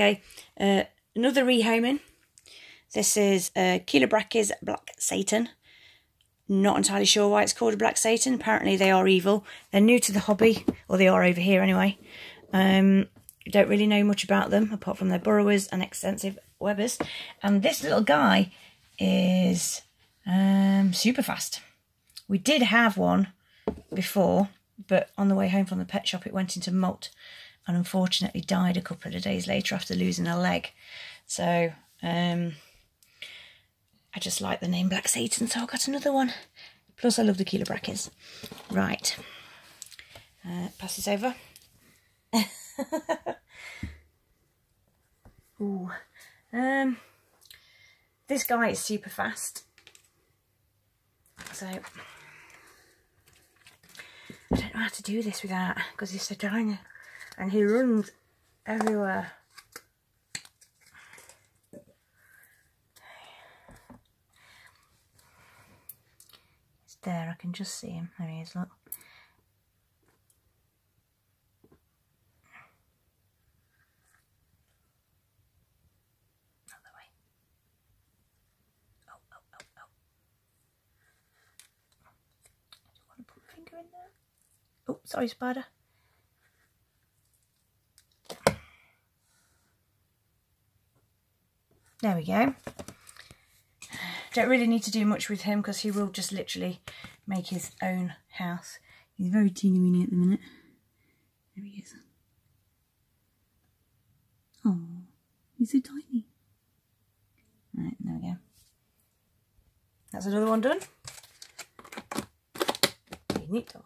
Okay, uh, another rehoming. This is uh, Chilobrachys Black Satan. Not entirely sure why it's called a Black Satan. Apparently they are evil. They're new to the hobby, or they are over here anyway. Um, don't really know much about them, apart from their burrowers and extensive webbers. And this little guy is um, super fast. We did have one before, but on the way home from the pet shop it went into molt and unfortunately died a couple of days later after losing a leg. So um, I just like the name Black Satan, so I got another one. Plus I love the Chilobrachys. Right, uh, pass this over. Ooh, um, this guy is super fast. So I don't know how to do this without because he's so tiny and he runs everywhere. It's there, I can just see him. There he is, look. Oh oh, oh, oh, Do you want to put finger in there? oh, oh. I don't want to put my finger in there. Oh, sorry, spider. There we go. Don't really need to do much with him because he will just literally make his own house. He's very teeny weeny at the minute. There he is. Oh, he's so tiny. Right, there we go. That's another one done. Finito.